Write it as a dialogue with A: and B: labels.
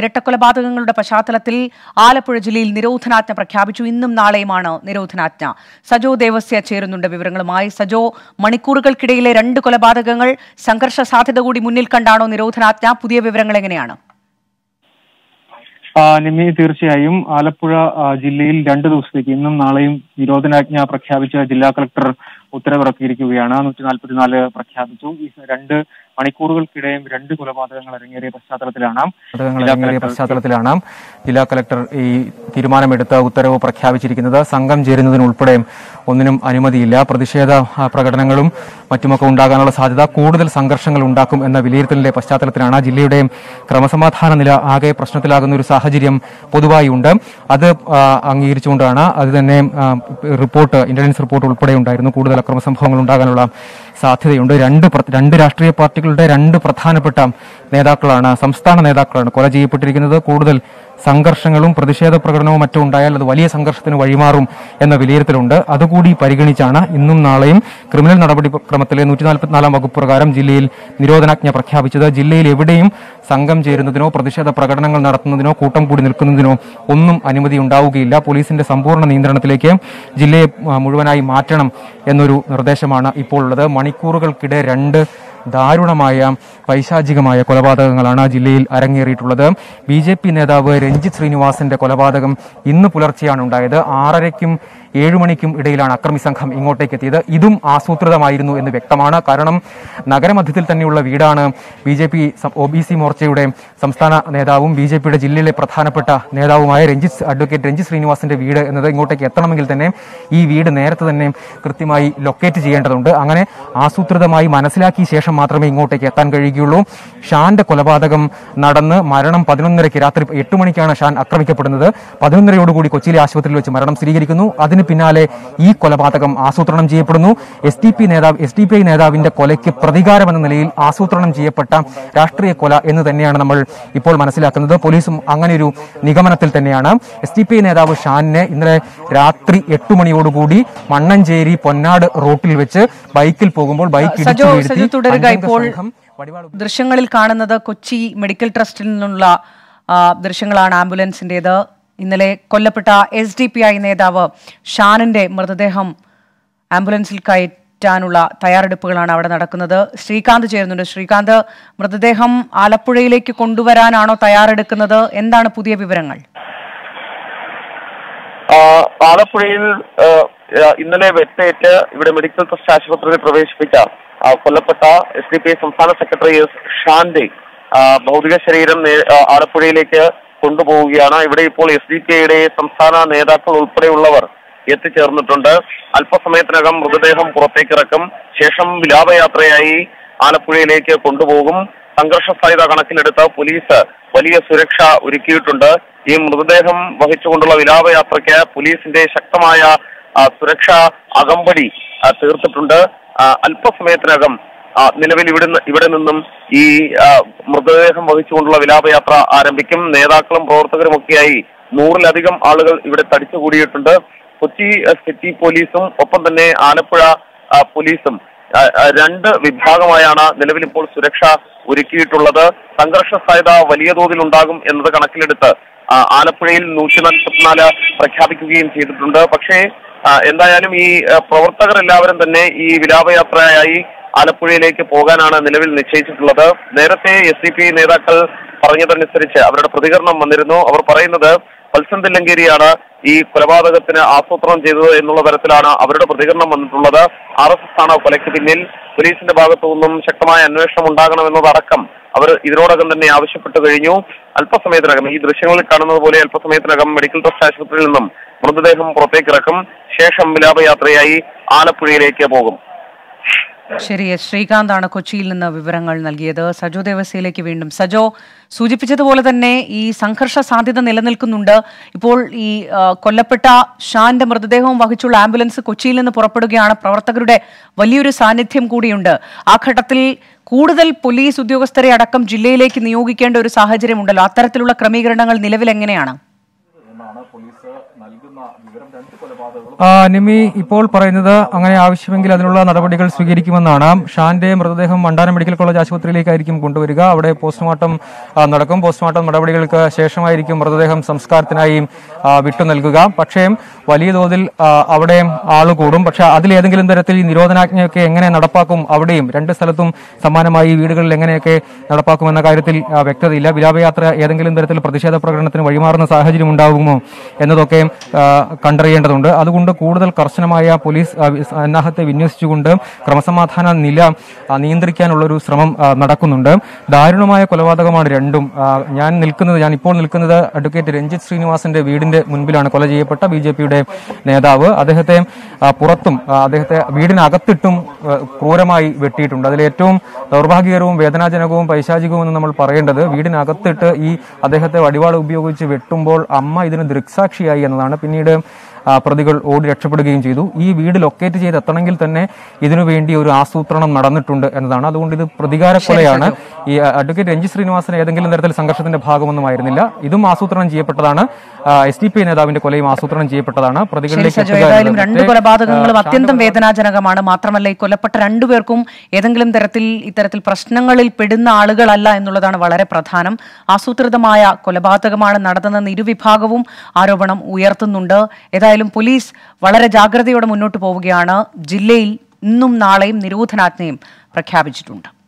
A: ഇരട്ടക്കൊലപാതകങ്ങളുടെ പശ്ചാത്തലത്തിൽ ആലപ്പുഴ ജില്ലയിൽ നിരോധനാജ്ഞ പ്രഖ്യാപിച്ചു. ഇന്നും നാളെയുമാണ് നിരോധനാജ്ഞ. സജോ ദേവസ്യ ചേരുന്നുണ്ട് വിവരങ്ങളുമായി. സജോ മണിക്കൂറുകൾക്കിടയിലെ രണ്ട് കൊലപാതകങ്ങൾ സംഘർഷ സാധ്യത കൂടി മുന്നിൽ കണ്ടാണോ നിരോധനാജ്ഞ? പുതിയ വിവരങ്ങൾ എങ്ങനെയാണ്?
B: നിമി തീർച്ചയായും ആലപ്പുഴ ജില്ലയിൽ രണ്ട് ദിവസത്തേക്ക് ഇന്നും നാളെയും നിരോധനാജ്ഞ പ്രഖ്യാപിച്ച ജില്ലാ കളക്ടർ ഉത്തരവിറക്കിയിരിക്കുകയാണ്. നൂറ്റി നാൽപ്പത്തിനാല് പ്രഖ്യാപിച്ചു. ഈ രണ്ട് മണിക്കൂറുകൾക്കിടെയും രണ്ട് കൊലപാതകങ്ങൾ അരങ്ങേറിയ പശ്ചാത്തലത്തിലാണ്.
C: ഘടകങ്ങൾ പശ്ചാത്തലത്തിലാണ്. ജില്ലാ കലക്ടർ ഈ തീരുമാനമെടുത്ത ഉത്തരവ് പ്രഖ്യാപിച്ചിരിക്കുന്നത്. സംഘം ചേരുന്നതിനുൾപ്പെടെ ഒന്നിനും അനുമതിയില്ല. പ്രതിഷേധ പ്രകടനങ്ങളും മറ്റുമൊക്കെ ഉണ്ടാകാനുള്ള സാധ്യത കൂടുതൽ സംഘർഷങ്ങൾ ഉണ്ടാക്കും എന്ന വിലയിരുത്തലിന്റെ പശ്ചാത്തലത്തിലാണ് ജില്ലയുടെ ക്രമസമാധാന നില ആകെ പ്രശ്നത്തിലാകുന്ന ഒരു സാഹചര്യം പൊതുവായി ഉണ്ട്. അത് അംഗീകരിച്ചുകൊണ്ടാണ്. അത് തന്നെ റിപ്പോർട്ട് ഇന്റലിജൻസ് റിപ്പോർട്ട് ഉൾപ്പെടെ ഉണ്ടായിരുന്നു. കൂടുതൽ അക്രമ സംഭവങ്ങൾ ഉണ്ടാകാനുള്ള സാധ്യതയുണ്ട്. രണ്ട് രണ്ട് രാഷ്ട്രീയ പാർട്ടികളുടെ രണ്ട് പ്രധാനപ്പെട്ട നേതാക്കളാണ് സംസ്ഥാന നേതാക്കളാണ് കൊല ചെയ്യപ്പെട്ടിരിക്കുന്നത്. കൂടുതൽ സംഘർഷങ്ങളും പ്രതിഷേധ പ്രകടനവും മറ്റും ഉണ്ടായാൽ അത് വലിയ സംഘർഷത്തിന് വഴിമാറും എന്ന വിലയിരുത്തലുണ്ട്. അതുകൂടി പരിഗണിച്ചാണ് ഇന്നും നാളെയും ക്രിമിനൽ നടപടി ക്രമത്തിലെ നൂറ്റി നാൽപ്പത്തിനാലാം വകുപ്പ് പ്രകാരം ജില്ലയിൽ നിരോധനാജ്ഞ പ്രഖ്യാപിച്ചത്. ജില്ലയിൽ എവിടെയും സംഘം ചേരുന്നതിനോ പ്രതിഷേധ പ്രകടനങ്ങൾ നടത്തുന്നതിനോ കൂട്ടം കൂടി നിൽക്കുന്നതിനോ ഒന്നും അനുമതി ഉണ്ടാവുകയില്ല. പോലീസിന്റെ സമ്പൂർണ നിയന്ത്രണത്തിലേക്ക് ജില്ലയെ മുഴുവനായി മാറ്റണം എന്നൊരു നിർദ്ദേശമാണ് ഇപ്പോൾ ഉള്ളത് മണിക്കൂറുകൾക്കിടെ രണ്ട് ദാരുണമായ പൈശാചികമായ കൊലപാതകങ്ങളാണ് ജില്ലയിൽ അരങ്ങേറിയിട്ടുള്ളത്. ബി ജെ പി നേതാവ് രഞ്ജിത്ത് ശ്രീനിവാസിന്റെ കൊലപാതകം ഇന്ന് പുലർച്ചെയാണ് ഉണ്ടായത്. ആറരയ്ക്കും ഏഴുമണിക്കും ഇടയിലാണ് അക്രമി സംഘം ഇങ്ങോട്ടേക്ക് എത്തിയത്. ഇതും ആസൂത്രിതമായിരുന്നു എന്ന് വ്യക്തമാണ്. കാരണം നഗരമധ്യത്തിൽ തന്നെയുള്ള വീടാണ് B J P O B C മോർച്ചയുടെ സംസ്ഥാന നേതാവും ബി ജെ പിയുടെ ജില്ലയിലെ പ്രധാനപ്പെട്ട നേതാവുമായ രഞ്ജിത്ത് അഡ്വക്കേറ്റ് രഞ്ജിത്ത് ശ്രീനിവാസിന്റെ വീട് എന്നത് ഇങ്ങോട്ടേക്ക് എത്തണമെങ്കിൽ തന്നെ ഈ വീട് നേരത്തെ തന്നെ കൃത്യമായി ലൊക്കേറ്റ് ചെയ്യേണ്ടതുണ്ട്. അങ്ങനെ ആസൂത്രിതമായി മനസ്സിലാക്കിയ ശേഷം മാത്രമേ ഇങ്ങോട്ടേക്ക് എത്താൻ കഴിയുകയുള്ളൂ. ഷാന്റെ കൊലപാതകം നടന്ന് മരണം പതിനൊന്നരയ്ക്ക് രാത്രി എട്ട് മണിക്കാണ് ഷാൻ ആക്രമിക്കപ്പെടുന്നത്. പതിനൊന്നരയോടുകൂടി കൊച്ചിയിലെ ആശുപത്രിയിൽ വെച്ച് മരണം സ്ഥിരീകരിക്കുന്നു. അതിന് പിന്നാലെ ഈ കൊലപാതകം ആസൂത്രണം ചെയ്യപ്പെടുന്നു. എസ് ഡി പി നേതാവ് എസ് ഡി പി ഐ നേതാവിന്റെ കൊലയ്ക്ക് പ്രതികാരമെന്ന നിലയിൽ ആസൂത്രണം ചെയ്യപ്പെട്ട രാഷ്ട്രീയ കൊല എന്ന് തന്നെയാണ് നമ്മൾ ഇപ്പോൾ മനസ്സിലാക്കുന്നത്. പോലീസും അങ്ങനെ ഒരു നിഗമനത്തിൽ തന്നെയാണ്. എസ് ഡി പി ഐ നേതാവ് ഷാനിനെ ഇന്നലെ രാത്രി എട്ട് മണിയോടുകൂടി മണ്ണഞ്ചേരി പൊന്നാട് റോട്ടിൽ വെച്ച് ബൈക്കിൽ പോകുമ്പോൾ ബൈക്ക് ഇടിച്ചു വീഴ്ത്തി
A: സജോ ഇപ്പോൾ ദൃശ്യങ്ങളിൽ കാണുന്നത് കൊച്ചി മെഡിക്കൽ ട്രസ്റ്റിൽ നിന്നുള്ള ദൃശ്യങ്ങളാണ് ആംബുലൻസിന്റേത്. ഇന്നലെ കൊല്ലപ്പെട്ട എസ് ഡി പി ഐ നേതാവ് ഷാനിന്റെ മൃതദേഹം ആംബുലൻസിൽ കയറ്റാനുള്ള തയ്യാറെടുപ്പുകളാണ് അവിടെ നടക്കുന്നത്. ശ്രീകാന്ത് ചേരുന്നുണ്ട്. ശ്രീകാന്ത് മൃതദേഹം ആലപ്പുഴയിലേക്ക് കൊണ്ടുവരാനാണോ തയ്യാറെടുക്കുന്നത്? എന്താണ് പുതിയ വിവരങ്ങൾ?
D: ആലപ്പുഴയിൽ ഇന്നലെ വെട്ടേറ്റ് ഇവിടെ മെഡിക്കൽ ട്രസ്റ്റ് ആശുപത്രിയിൽ പ്രവേശിപ്പിച്ച കൊല്ലപ്പെട്ട എസ് ഡി പി സംസ്ഥാന സെക്രട്ടറി എസ് ഷാന്റെ ഭൗതിക ശരീരം ആലപ്പുഴയിലേക്ക് കൊണ്ടുപോവുകയാണ്. ഇവിടെ ഇപ്പോൾ എസ് ഡി പി ഐയുടെ സംസ്ഥാന നേതാക്കൾ ഉൾപ്പെടെയുള്ളവർ എത്തിച്ചേർന്നിട്ടുണ്ട്. അല്പസമയത്തിനകം മൃതദേഹം പുറത്തേക്കിറക്കും. ശേഷം വിലാപയാത്രയായി ആലപ്പുഴയിലേക്ക് കൊണ്ടുപോകും. സംഘർഷ സാധ്യത കണക്കിലെടുത്ത് പോലീസ് വലിയ സുരക്ഷ ഒരുക്കിയിട്ടുണ്ട്. ഈ മൃതദേഹം വഹിച്ചുകൊണ്ടുള്ള വിലാപയാത്രയ്ക്ക് പോലീസിന്റെ ശക്തമായ സുരക്ഷ അകമ്പടി തീർത്തിട്ടുണ്ട്. അല്പസമയത്തിനകം നിലവിൽ ഇവിടെ ഇവിടെ നിന്നും ഈ മൃതദേഹം വഹിച്ചുകൊണ്ടുള്ള വിലാപയാത്ര ആരംഭിക്കും. നേതാക്കളും പ്രവർത്തകരും ഒക്കെയായി നൂറിലധികം ആളുകൾ ഇവിടെ തടിച്ചുകൂടിയിട്ടുണ്ട്. കൊച്ചി സിറ്റി പോലീസും ഒപ്പം തന്നെ ആലപ്പുഴ പോലീസും രണ്ട് വിഭാഗമായാണ് നിലവിൽ ഇപ്പോൾ സുരക്ഷ ഒരുക്കിയിട്ടുള്ളത്. സംഘർഷ സാധ്യത വലിയ തോതിൽ ഉണ്ടാകും എന്നത് കണക്കിലെടുത്ത് ആലപ്പുഴയിൽ നൂറ്റി നാൽപ്പത്തിനാല് പ്രഖ്യാപിക്കുകയും ചെയ്തിട്ടുണ്ട്. പക്ഷേ എന്തായാലും ഈ പ്രവർത്തകർ എല്ലാവരും തന്നെ ഈ വിലാപയാത്രയായി ആലപ്പുഴയിലേക്ക് പോകാനാണ് നിലവിൽ നിശ്ചയിച്ചിട്ടുള്ളത്. നേരത്തെ എസ് ഡി പി നേതാക്കൾ പറഞ്ഞതനുസരിച്ച് അവരുടെ പ്രതികരണം വന്നിരുന്നു. അവർ പറയുന്നത് വത്സൻ ഈ കൊലപാതകത്തിന് ആസൂത്രണം ചെയ്തത് എന്നുള്ള തരത്തിലാണ് അവരുടെ പ്രതികരണം വന്നിട്ടുള്ളത്. ആർ എസ് എസ് ആണ് കൊലയ്ക്ക് പിന്നിൽ. പോലീസിന്റെ ഭാഗത്തു നിന്നും ശക്തമായ അന്വേഷണം ഉണ്ടാകണമെന്നതടക്കം അവർ ഇതിനോടകം തന്നെ ആവശ്യപ്പെട്ടു കഴിഞ്ഞു. അല്പസമയത്തിനകം ഈ ദൃശ്യങ്ങളിൽ കാണുന്നത് പോലെ അല്പസമയത്തിനകം മെഡിക്കൽ ട്രസ്റ്റ് ആശുപത്രിയിൽ നിന്നും മൃതദേഹം പുറത്തേക്കിറക്കും. ശേഷം വിലാപയാത്രയായി ആലപ്പുഴയിലേക്ക് പോകും.
A: ശരി എസ് ശ്രീകാന്താണ് കൊച്ചിയിൽ നിന്ന് വിവരങ്ങൾ നൽകിയത്. സജോ ദേവസ്യയിലേക്ക് വീണ്ടും. സജോ സൂചിപ്പിച്ചതുപോലെ തന്നെ ഈ സംഘർഷ സാധ്യത നിലനിൽക്കുന്നുണ്ട്. ഇപ്പോൾ ഈ കൊല്ലപ്പെട്ട ഷാന്റെ മൃതദേഹവും വഹിച്ചുള്ള ആംബുലൻസ് കൊച്ചിയിൽ നിന്ന് പുറപ്പെടുകയാണ്. പ്രവർത്തകരുടെ വലിയൊരു സാന്നിധ്യം കൂടിയുണ്ട്. ആ ഘട്ടത്തിൽ കൂടുതൽ പോലീസ് ഉദ്യോഗസ്ഥരെ അടക്കം ജില്ലയിലേക്ക് നിയോഗിക്കേണ്ട ഒരു സാഹചര്യമുണ്ടല്ലോ. അത്തരത്തിലുള്ള ക്രമീകരണങ്ങൾ നിലവിൽ എങ്ങനെയാണ്
C: നിമി ഇപ്പോൾ പറയുന്നത് അങ്ങനെ ആവശ്യമെങ്കിൽ അതിനുള്ള നടപടികൾ സ്വീകരിക്കുമെന്നാണ്. ഷാന്റെ മൃതദേഹം വണ്ടാനം മെഡിക്കൽ കോളേജ് ആശുപത്രിയിലേക്കായിരിക്കും കൊണ്ടുവരിക. അവിടെ പോസ്റ്റ്മോർട്ടം നടക്കും. പോസ്റ്റ്മോർട്ടം നടപടികൾക്ക് ശേഷമായിരിക്കും മൃതദേഹം സംസ്കാരത്തിനായി വിട്ടു നൽകുക. പക്ഷേ വലിയ തോതിൽ അവിടെ ആൾ കൂടും പക്ഷെ അതിലേതെങ്കിലും തരത്തിൽ ഈ നിരോധനാജ്ഞയൊക്കെ എങ്ങനെ നടപ്പാക്കും അവിടെയും രണ്ട് സ്ഥലത്തും സമാനമായി വീടുകളിൽ എങ്ങനെയൊക്കെ നടപ്പാക്കും എന്ന കാര്യത്തിൽ വ്യക്തതയില്ല. വിലാപയാത്ര ഏതെങ്കിലും തരത്തിൽ പ്രതിഷേധ പ്രകടനത്തിന് വഴിമാറുന്ന സാഹചര്യം ഉണ്ടാകുമോ എന്നതൊക്കെ കണ്ടറിയേണ്ടതുണ്ട്. അതുകൊണ്ട് കൂടുതൽ കർശനമായ പോലീസ് സന്നാഹത്തെ വിന്യസിച്ചുകൊണ്ട് ക്രമസമാധാന നില നിയന്ത്രിക്കാനുള്ളൊരു ശ്രമം നടക്കുന്നുണ്ട്. ദാരുണമായ കൊലപാതകമാണ് രണ്ടും. ഞാൻ നിൽക്കുന്നത് ഞാൻ ഇപ്പോൾ നിൽക്കുന്നത് അഡ്വക്കേറ്റ് രഞ്ജിത് ശ്രീനിവാസന്റെ വീടിന്റെ മുൻപിലാണ് കൊല ചെയ്യപ്പെട്ട ബി ജെ പിയുടെ നേതാവ്. അദ്ദേഹത്തെ പുറത്തും അദ്ദേഹത്തെ വീടിനകത്തിട്ടും ക്രൂരമായി വെട്ടിയിട്ടുണ്ട്. അതിലേറ്റവും ദൗർഭാഗ്യകരവും വേദനാജനകവും പൈശാചികവും എന്ന് നമ്മൾ പറയേണ്ടത് വീടിനകത്തിട്ട് ഈ അദ്ദേഹത്തെ വടിവാൾ ഉപയോഗിച്ച് വെട്ടുമ്പോൾ അമ്മ ഇതിന് ദൃക്സാക്ഷിയായി എന്നതാണ് പിന്നീട് പ്രതികൾ ഓടി രക്ഷപ്പെടുകയും ചെയ്തു. ഈ വീട് ലൊക്കേറ്റ് ചെയ്ത് എത്തണമെങ്കിൽ തന്നെ ഇതിനുവേണ്ടി ഒരു ആസൂത്രണം നടന്നിട്ടുണ്ട് എന്നതാണ്. അതുകൊണ്ട് ഇത് പ്രതികാര കൊലയാണ് ഈ അഡ്വക്കേറ്റ് രഞ്ജി ശ്രീനിവാസൻ ഏതെങ്കിലും തരത്തിൽ സംഘർഷത്തിന്റെ ഭാഗമൊന്നും ആയിരുന്നില്ല. ഇതും ആസൂത്രണം ചെയ്യപ്പെട്ടതാണ്. എസ് ഡി പി നേതാവിന്റെ കൊലയും ആസൂത്രണം ചെയ്യപ്പെട്ടതാണ്. പ്രതികളിലേക്ക്
A: രണ്ട് കൊലപാതകങ്ങളും അത്യന്തം വേദനാജനകമാണ്. മാത്രമല്ല ഈ കൊല്ലപ്പെട്ട രണ്ടുപേർക്കും ഏതെങ്കിലും തരത്തിൽ ഇത്തരത്തിൽ പ്രശ്നങ്ങളിൽ പെടുന്ന ആളുകളല്ല എന്നുള്ളതാണ് വളരെ പ്രധാനം. ആസൂത്രിതമായ കൊലപാതകമാണ് നടന്നതെന്ന് ഇരുവിഭാഗവും ആരോപണം ഉയർത്തുന്നുണ്ട്. ഏതായാലും പോലീസ് വളരെ ജാഗ്രതയോടെ മുന്നോട്ട് പോവുകയാണ്. ജില്ലയിൽ ഇന്നും നാളെയും നിരോധനാജ്ഞയും പ്രഖ്യാപിച്ചിട്ടുണ്ട്.